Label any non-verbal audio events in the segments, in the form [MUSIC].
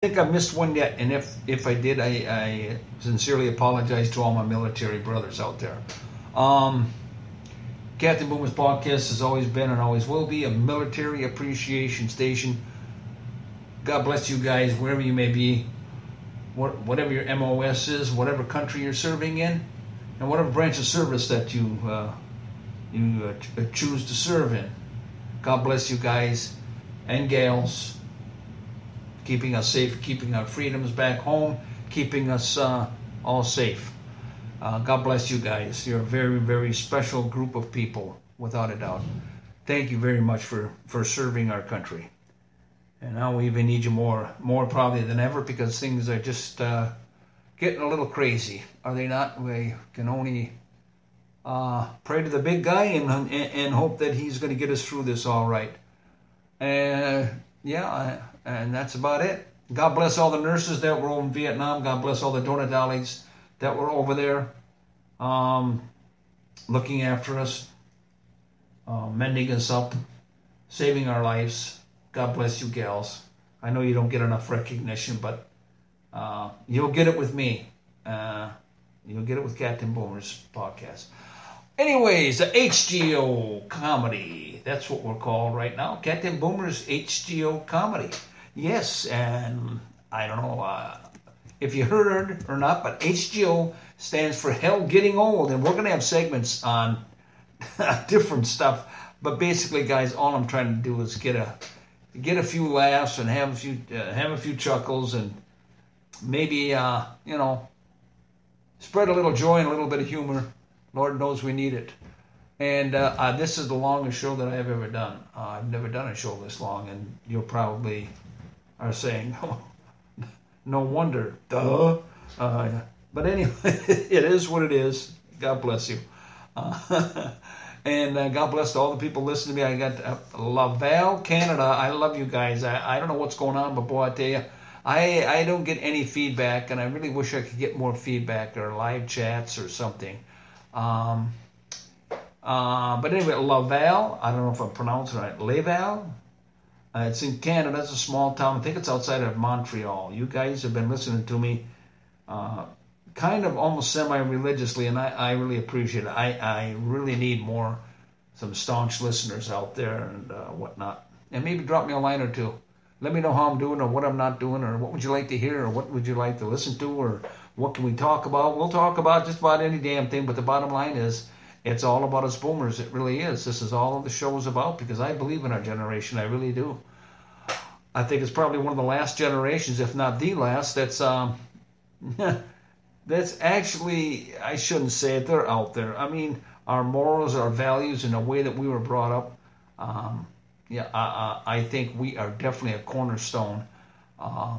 think I missed one yet, and if if I did, I, I sincerely apologize to all my military brothers out there. Um, Captain Boomer's podcast has always been and always will be a military appreciation station. God bless you guys wherever you may be, whatever your MOS is, whatever country you're serving in, and whatever branch of service that you uh, you uh, choose to serve in. God bless you guys and gals keeping us safe, keeping our freedoms back home, keeping us uh, all safe. Uh, God bless you guys. You're a very, very special group of people, without a doubt. Thank you very much for, for serving our country. And now we even need you more, more probably than ever, because things are just uh, getting a little crazy. Are they not? We can only uh, pray to the big guy and, and, and hope that he's going to get us through this all right. And yeah, and that's about it. God bless all the nurses that were in Vietnam. God bless all the Donut Dollies that were over there um, looking after us, uh, mending us up, saving our lives. God bless you, gals. I know you don't get enough recognition, but uh, you'll get it with me. Uh, you'll get it with Captain Boomer's podcast. Anyways, the HGO comedy. That's what we're called right now. Captain Boomer's HGO comedy. Yes, and I don't know uh, if you heard or not, but HGO stands for Hell Getting Old, and we're going to have segments on [LAUGHS] different stuff. But basically, guys, all I'm trying to do is get a get a few laughs and have a few uh, have a few chuckles and maybe uh, you know spread a little joy and a little bit of humor. Lord knows we need it. And uh, uh, this is the longest show that I've ever done. Uh, I've never done a show this long, and you'll probably are saying, oh, [LAUGHS] no wonder, duh. Uh, but anyway, [LAUGHS] it is what it is. God bless you. Uh, [LAUGHS] and uh, God bless all the people listening to me. I got uh, Laval, Canada. I love you guys. I, I don't know what's going on, but boy, I tell you, I, I don't get any feedback, and I really wish I could get more feedback or live chats or something. Um, uh, but anyway, Laval, I don't know if I'm pronouncing it right. Laval, uh, it's in Canada. It's a small town. I think it's outside of Montreal. You guys have been listening to me uh, kind of almost semi-religiously, and I, I really appreciate it. I, I really need more, some staunch listeners out there and uh, whatnot. And maybe drop me a line or two. Let me know how I'm doing or what I'm not doing or what would you like to hear or what would you like to listen to or what can we talk about. We'll talk about just about any damn thing, but the bottom line is it's all about us boomers. It really is. This is all the show is about because I believe in our generation. I really do. I think it's probably one of the last generations, if not the last, that's um, [LAUGHS] that's actually I shouldn't say it. They're out there. I mean, our morals, our values, and the way that we were brought up. Um, yeah, I, I, I, think we are definitely a cornerstone uh,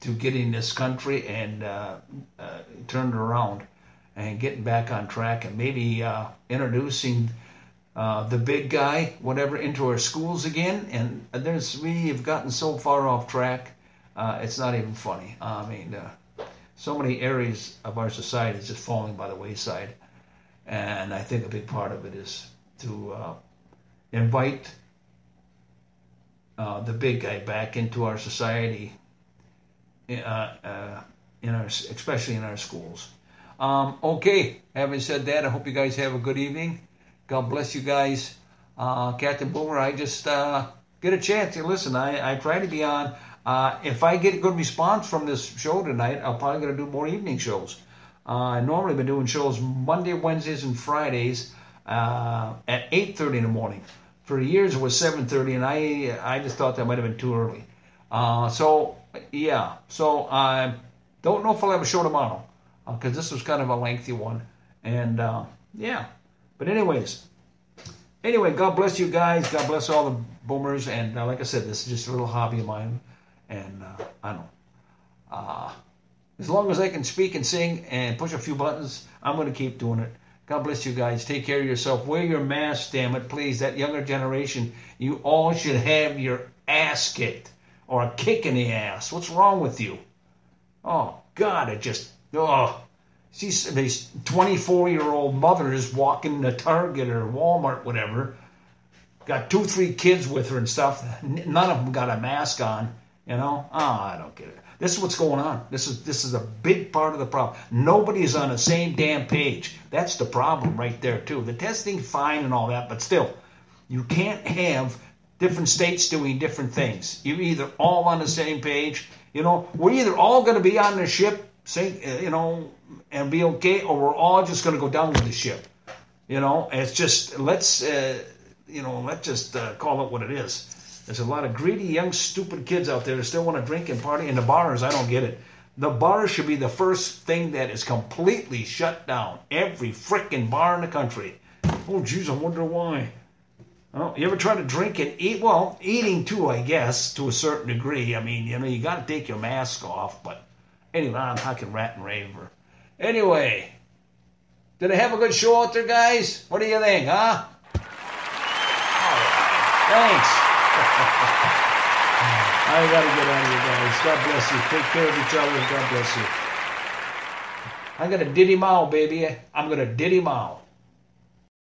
to getting this country and uh, uh, turned around and getting back on track and maybe uh, introducing uh, the big guy, whatever, into our schools again. And there's we have gotten so far off track, uh, it's not even funny. I mean, uh, so many areas of our society is just falling by the wayside, and I think a big part of it is to uh, invite uh, the big guy back into our society, in our especially in our schools. Um, okay, having said that, I hope you guys have a good evening. God bless you guys. Uh, Captain Boomer, I just uh, get a chance to listen. I, I try to be on. Uh, if I get a good response from this show tonight, I'm probably going to do more evening shows. Uh, I normally been doing shows Monday, Wednesdays, and Fridays uh, at 8:30 in the morning. For years it was 7:30, and I I just thought that might have been too early. Uh, so yeah, so I don't know if I'll have a show tomorrow because uh, this was kind of a lengthy one. And uh, yeah, but anyways, anyway, God bless you guys. God bless all the boomers. And uh, like I said, this is just a little hobby of mine. And uh, I don't know. Uh, as long as I can speak and sing and push a few buttons, I'm going to keep doing it. God bless you guys. Take care of yourself. Wear your mask, damn it, please. That younger generation, you all should have your ass kicked or a kick in the ass. What's wrong with you? Oh, God, it just Oh, she's these 24 year old mothers walking to Target or Walmart, whatever. Got two, three kids with her and stuff. None of them got a mask on. You know, oh, I don't get it. This is what's going on. This is this is a big part of the problem. Nobody's on the same damn page. That's the problem right there too. The testing fine and all that, but still, you can't have different states doing different things. You're either all on the same page. You know, we're either all going to be on the ship, say, uh, you know, and be okay, or we're all just going to go down with the ship. You know, it's just let's, uh, you know, let's just uh, call it what it is. There's a lot of greedy, young, stupid kids out there that still want to drink and party. in the bars, I don't get it. The bar should be the first thing that is completely shut down. Every frickin' bar in the country. Oh, jeez, I wonder why. Oh, you ever try to drink and eat? Well, eating too, I guess, to a certain degree. I mean, you know, you got to take your mask off. But anyway, I'm talking rat and raver. Anyway, did I have a good show out there, guys? What do you think, huh? Thanks. [LAUGHS] I gotta get out of here, guys. God bless you. Take care of each other. God bless you. I'm gonna di di mau, baby. I'm gonna di di mau.